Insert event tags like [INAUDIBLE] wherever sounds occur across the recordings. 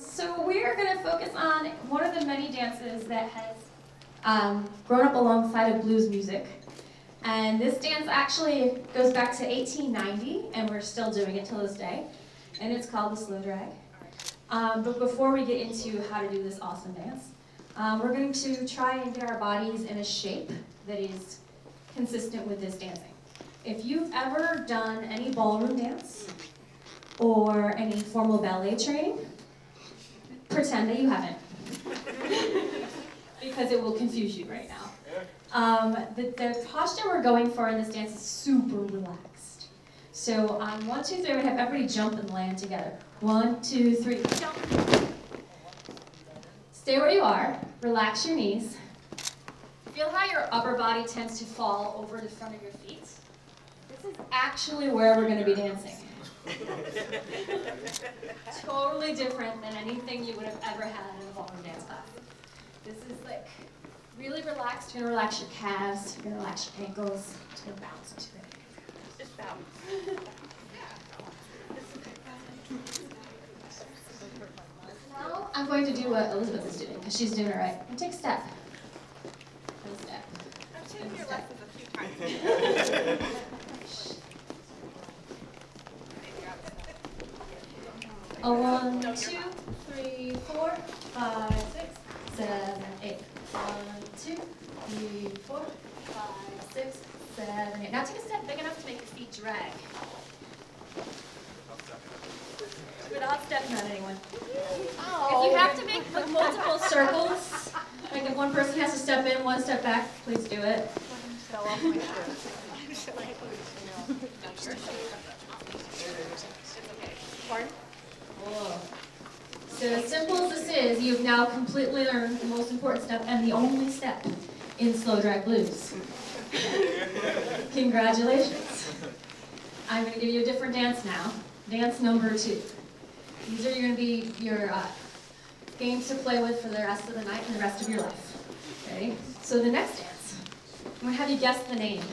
So we're going to focus on one of the many dances that has um, grown up alongside of blues music. And this dance actually goes back to 1890, and we're still doing it till this day. And it's called the slow drag. Um, but before we get into how to do this awesome dance, um, we're going to try and get our bodies in a shape that is consistent with this dancing. If you've ever done any ballroom dance or any formal ballet training, pretend that you haven't. [LAUGHS] because it will confuse you right now. Um, the, the, posture we're going for in this dance is super relaxed. So on one, two, three, we have everybody jump and land together. One, two, three, jump. Stay where you are, relax your knees. Feel how your upper body tends to fall over the front of your feet. This is actually where we're going to be dancing. [LAUGHS] totally different than anything you would have ever had in a ballroom dance class. This is like really relaxed. You're gonna relax your calves. You're gonna relax your ankles. Just gonna bounce into it. Just bounce. Yeah, bounce. Now I'm going to do what Elizabeth is doing because she's doing it right. And take a step. a step. I've taken your lessons a few times. [LAUGHS] A one, two, three, four, five, six, seven, eight. One, two, three, four, five, six, seven, eight. Now take a step your feet drag. Without stepping on anyone. If you have to make multiple circles, like if one person has to step in, one step back, please do it. So as simple as this is, you've now completely learned the most important step and the only step in slow drag blues. [LAUGHS] Congratulations. I'm going to give you a different dance now. Dance number two. These are going to be your uh, games to play with for the rest of the night and the rest of your life. Okay? So the next dance, I'm going to have you guess the name.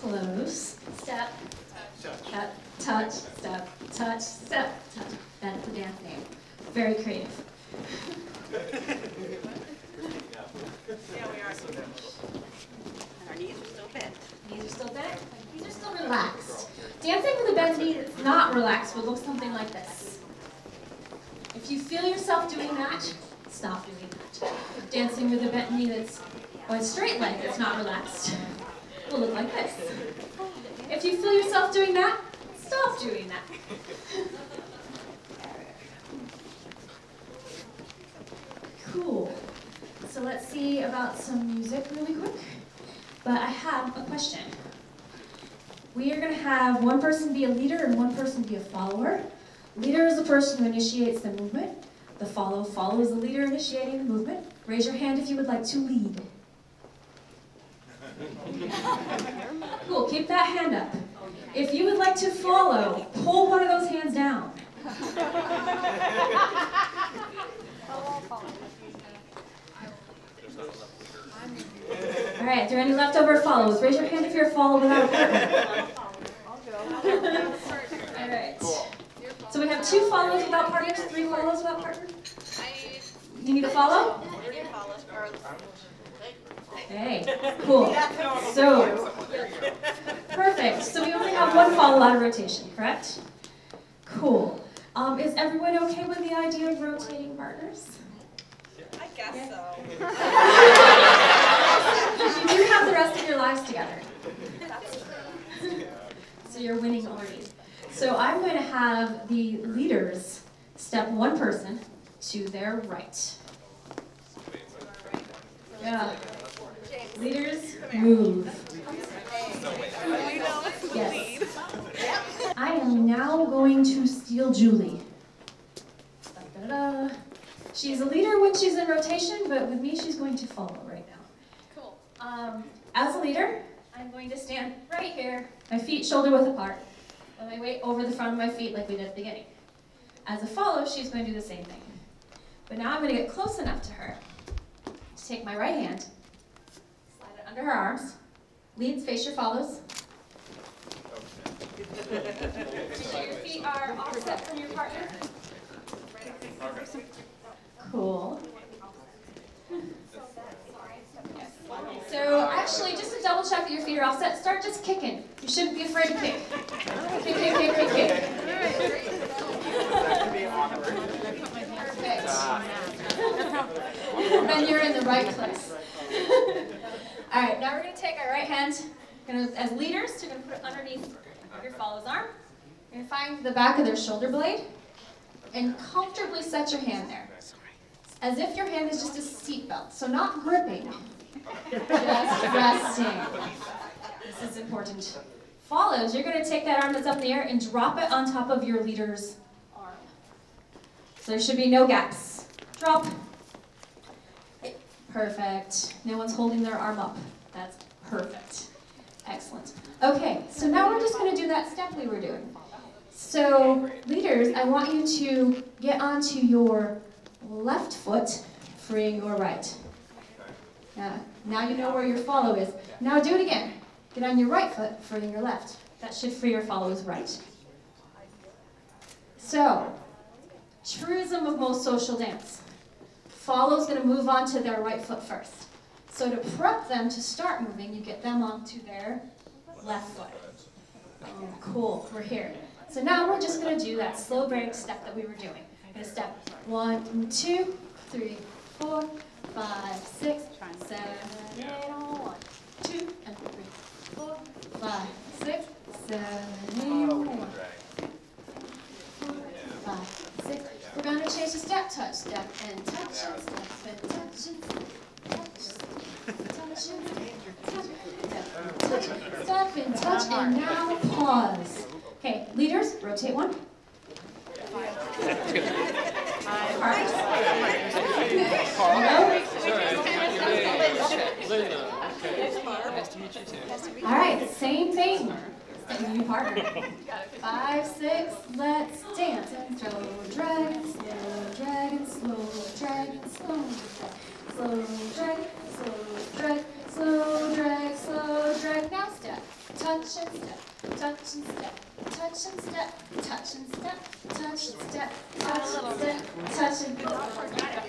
Close. Step. Step, touch, step, touch, step, touch. That's the dance name. Very creative. [LAUGHS] Yeah, we are. And our knees are still bent. Knees are still bent. Knees are still relaxed. Dancing with a bent knee that's not relaxed would look something like this. If you feel yourself doing that, stop doing that. Dancing with a bent knee that's, oh, or a straight leg that's not relaxed, [LAUGHS] will look like this. If you feel yourself doing that, stop doing that. [LAUGHS] Cool. So let's see about some music really have a question. We are going to have one person be a leader and one person be a follower. Leader is the person who initiates the movement. The follow follows the leader initiating the movement. Raise your hand if you would like to lead. [LAUGHS] Cool, keep that hand up. If you would like to follow, pull one of those hands down. Are there any leftover follows? Raise your hand if you're a follow without a partner. [LAUGHS] All right. So we have two follows without partners, three follows without partners. You need a follow? Okay, cool. So, perfect. So we only have one follow out of rotation, correct? Cool. Um, is everyone okay with the idea of rotating partners? I guess so. [LAUGHS] you do have the rest of your lives together. so you're winning already. So I'm going to have the leaders step one person to their right. Yeah. Leaders, move. Yes. I am now going to steal Julie. Da, da, da. She's a leader when she's in rotation, but with me, she's going to follow right now. Cool. Um, as a leader, I'm going to stand right here, my feet shoulder width apart, with my weight over the front of my feet like we did at the beginning. As a follow, she's going to do the same thing. But now I'm going to get close enough to her to take my right hand, slide it under her arms, leads face your follows. Sure your feet are offset from your partner? Cool. So actually, just to double check that your feet are all set, start just kicking. You shouldn't be afraid to kick. Kick, kick, kick, kick, kick. Perfect. then you're in the right place. [LAUGHS] all right, now we're going to take our right hand, gonna, as leaders, we're going to put it underneath your follow's arm. You're going to find the back of their shoulder blade and comfortably set your hand there. As if your hand is just a seatbelt, so not gripping, just resting. This is important. Follows, you're going to take that arm that's up in the air and drop it on top of your leader's arm. So there should be no gaps. Drop. Perfect. No one's holding their arm up. That's perfect. Excellent. Okay, so now we're just going to do that step we were doing. So, leaders, I want you to get onto your left foot, freeing your right. Now, now you know where your follow is. Now do it again. Get on your right foot, freeing your left. That should free your follow's right. So, truism of most social dance. Follow's going to move on to their right foot first. So to prep them to start moving, you get them onto their left foot. Oh, cool, we're here. So now we're just going to do that slow break step that we were doing. To step one, two, three, four, five, six, seven, eight, oh, one, two, and three, four, five, six, seven, eight, oh, one, four, five, six. We're going to change the step, touch, step, and touch, and step, and touch, and step, touch, touch, and step, touch, step, and touch, and now pause. Okay, leaders, rotate one. All right, same thing. New partner. Five, six, let's dance. Slow drag, slow drag, slow drag, slow drag, slow drag, slow drag, slow drag, slow drag. Now step, touch and step, touch and step, touch and step, touch and step, touch and step, touch and step, touch and again.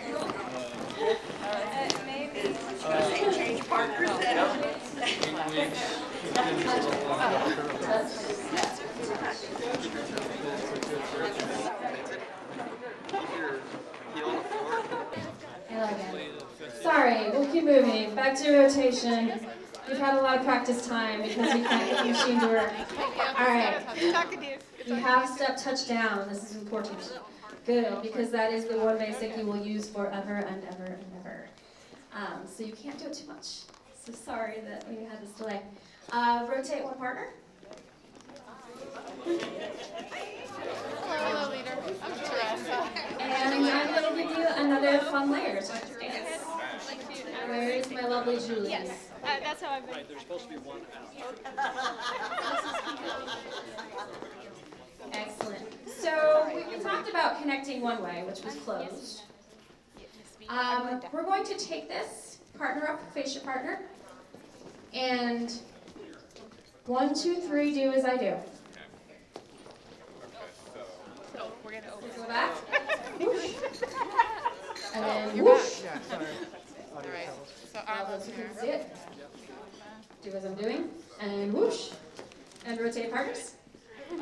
Sorry, we'll keep moving. Back to rotation. You've had a lot of practice time because you can't get the machine to work. All right. You have step touchdown. This is important. Good, because that is the one basic you will use forever and ever and ever. Um, so you can't do it too much. So sorry that we had this delay. Uh, rotate one partner. Hello, leader. I'm Teresa. And going to give you another fun layer. Where is my lovely Julie? Yes, uh, that's how I've been. There's supposed to be one out. Excellent. So we, we talked about connecting one way, which was closed. Um, we're going to take this, partner up, face your partner, and one, two, three, do as I do. So we're gonna open. Go back. [LAUGHS] And then You're whoosh. All those who can see it, do as I'm doing, and whoosh. And rotate partners. Okay.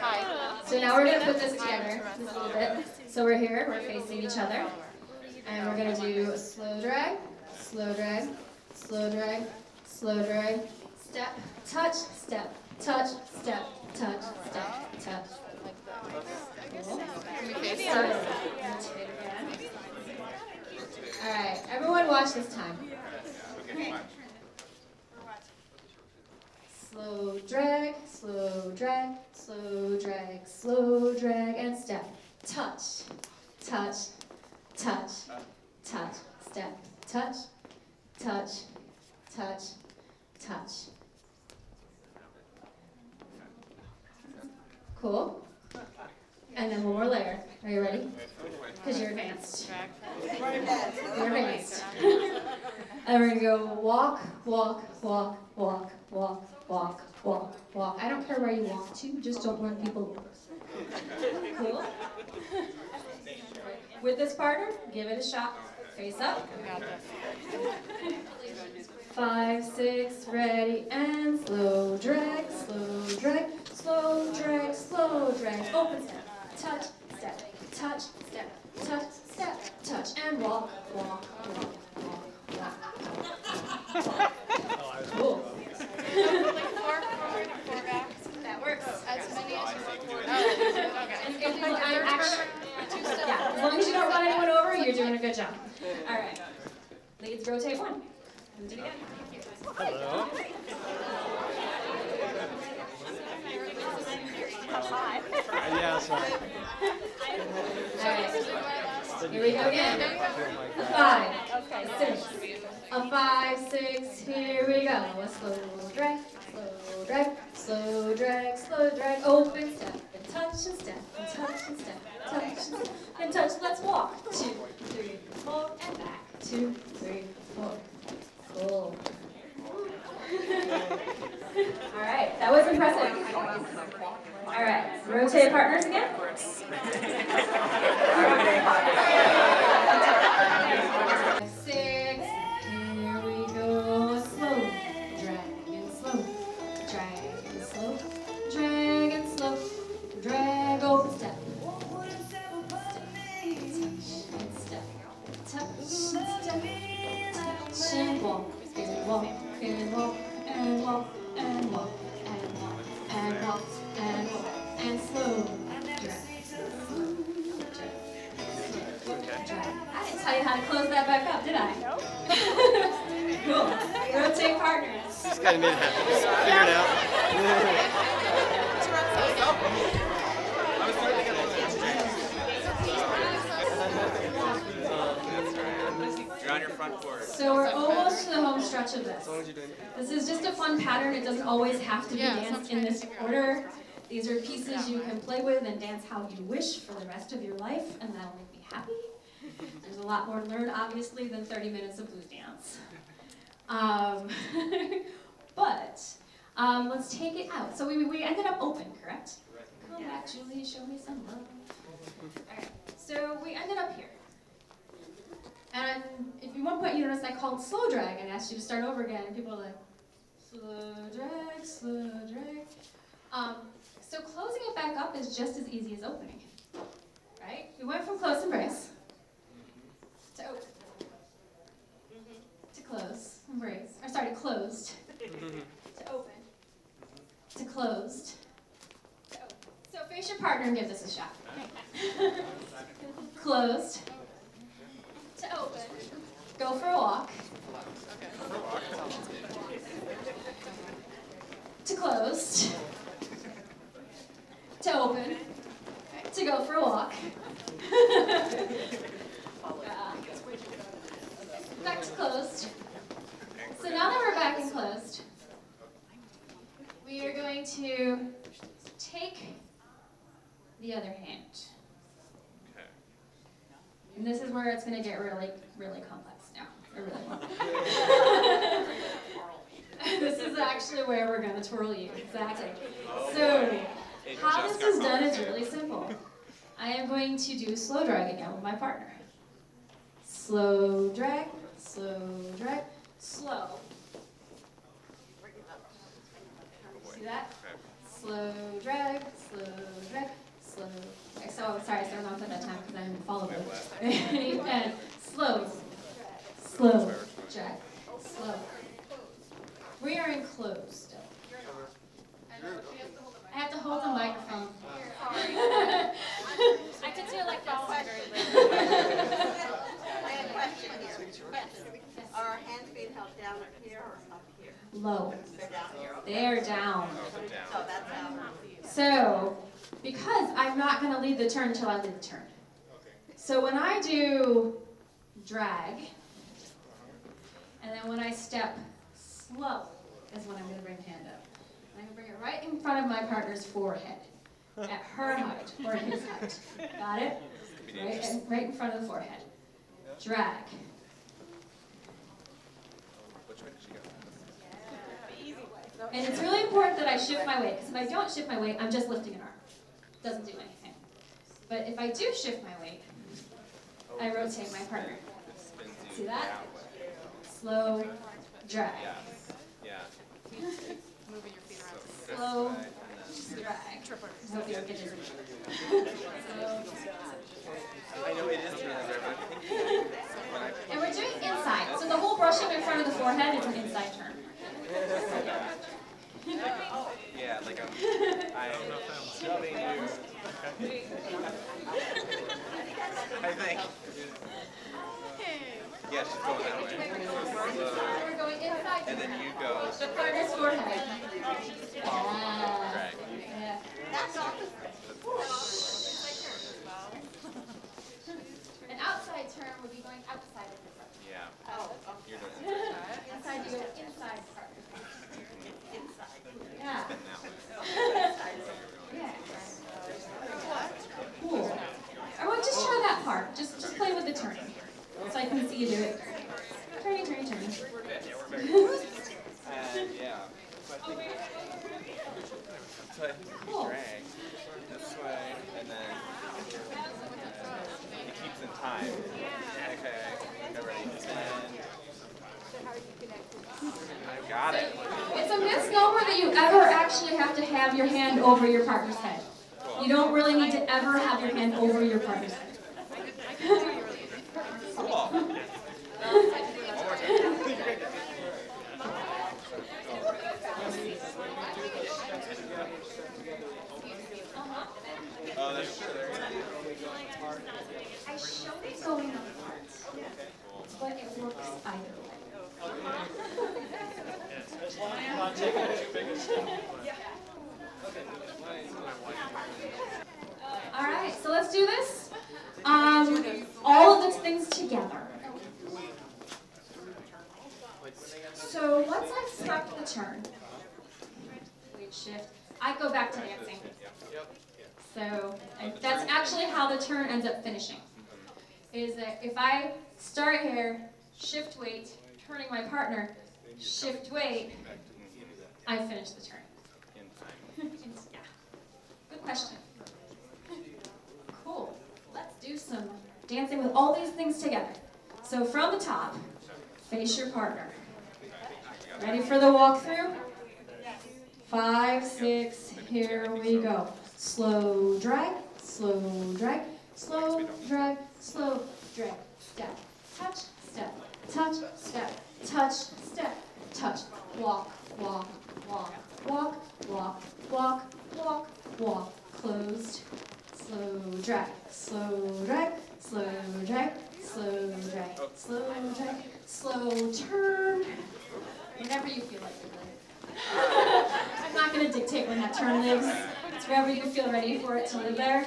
Hi. So now we're going to put this together just a little bit. So we're here, we're facing each other. And we're going to do a slow drag, slow drag, slow drag, slow drag, step, touch, step, touch, step, touch, step, touch. All right, everyone watch this time. Slow drag, slow drag, slow drag, slow drag, and step. Touch, touch, touch, touch, step, touch, touch, touch, touch. Cool. And then one more layer. Are you ready? Because you're advanced. You're advanced. and we're gonna go walk, walk, walk, walk, walk, walk, walk, walk. I don't care where you walk to, just don't run people over. Cool? With this partner, give it a shot. Face up. Five, six, ready, and slow drag, slow drag, slow drag, slow drag. Open step, touch, step, touch, step, touch, step, touch, and walk, walk, walk, walk, walk. [LAUGHS] Cool. Like four forward, four back. That works. As many as you yeah, as long as you don't run anyone over, you're doing a good job. All right. Leads rotate one. Do it again. Hello. Yeah, sorry. All right. Here we go again. A five, a six, a five, six, here we go. A slow drag, slow drag, slow drag, slow drag, open step, and touch and step, and touch and step, touch and step, and touch. Let's walk. Two, three, four, and back. Two, three, four. Cool. [LAUGHS] All right, that was impressive. All right, rotate partners again. [LAUGHS] I didn't tell you how to close that back up, did I? No. [LAUGHS] cool. Rotate partners. Just gotta need to figure it out. You're on your front porch. So we're almost to the home stretch of this. As long as you're doing This is just a fun pattern. It doesn't always have to be Yeah, danced in this you figure out. order. These are pieces you can play with and dance how you wish for the rest of your life, and that'll make me happy. There's a lot more to learn, obviously, than 30 minutes of blues dance. Um, [LAUGHS] but um, let's take it out. So we, we ended up open, correct? Come back, Julie, show me some love. All right, so we ended up here. And if you one point you noticed I called slow drag and asked you to start over again, and people were like, slow drag, slow drag. Um, so closing it back up is just as easy as opening it, right? We went from close embrace to open, to close embrace, or sorry, closed, to open, to closed, to open. So face your partner and give this a shot. closed, to open, go for a walk, to closed, to open, to go for a walk. [LAUGHS] Yeah. Back to closed. So now that we're back in closed, we are going to take the other hand. And this is where it's going to get really, really complex now. [LAUGHS] This is actually where we're going to twirl you. Exactly. So, how this is done is really simple. I am going to do slow drag again with my partner. Slow drag, slow drag, slow. See that? Slow drag, slow drag, slow. Okay, so sorry, I started off at that time because I didn't follow it. and [LAUGHS] slow, slow, drag, slow. We are in close still. I have to hold the microphone. I could do like Following this. very late. I have a question here. Question. Are our hands being held down here or up here? Low. They're down here. okay. They're down. So that's how. So, because I'm not going to lead the turn until I lead the turn. So when I do drag, and then when I step slow, is when I'm going to bring hand up. I'm going to bring it right in front of my partner's forehead, at her height or his height. Got it? Right, in- right in front of the forehead. Drag. Which way did she go? And it's really important that I shift my weight, because if I don't shift my weight, I'm just lifting an arm. It Doesn't do anything. But if I do shift my weight, I rotate my partner. See that? Slow drag. Yeah. Moving your feet around. Slow drag. I know [LAUGHS] it is really rare, but I think when I And we're doing inside. So the whole brushing in front of the forehead is an inside turn. Yeah, like I'm, I'm shoving you. I think. Yeah, she's going that way. We're going inside And then you go The Partner's forehead. Yeah. drag. Yeah. That's opposite. An outside turn would be going outside of the front. Yeah. Oh, You're doing Inside, you go inside partner. inside. Yeah. it now. Yeah. Cool. I want just try that part. Just just play with the turning. So I can see you do it. Turning, turning, turning. And yeah. So I think, so I think you Cool. drag this way and then uh, it keeps in time. Okay. Okay, ready. And I got it. It's a misnomer that you ever actually have to have your hand over your partner's head. You don't really need to ever have your hand over your partner's head. I showed it going but it works either way. All right, so let's do this. Um, all of the things together. So once I've struck the turn, weight shift, I go back to dancing. So that's actually how the turn ends up finishing. Is that if I start here, shift weight, turning my partner, shift weight, I finish the turn. In time. yeah. Good question. Cool. Let's do some dancing with all these things together. So from the top, face your partner. Ready for the walkthrough? Five, six, here we go. Slow drag, slow drag, slow drag, slow drag. Step, touch, step, touch, step, touch, step, touch. Walk, walk, walk, walk, walk, walk, walk, walk. Closed. Slow drag, slow drag, slow drag, slow drag, oh. slow drag, slow turn. Whenever you feel like you're. [LAUGHS] I'm not going to dictate when that turn lives. It's wherever you feel ready for it to live there.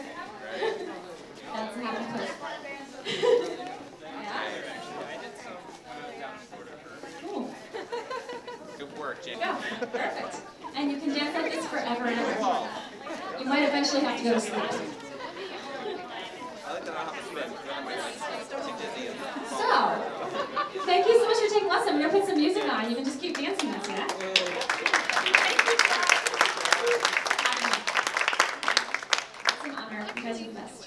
That's how to put it. Yeah? Cool. Good work, Jake. Yeah, perfect. And you can dance like this forever and ever. You might eventually have to go to sleep. So, thank you so much for taking lessons. I'm going to put some music on. You can just keep dancing with yeah? It's an honor because you're the best.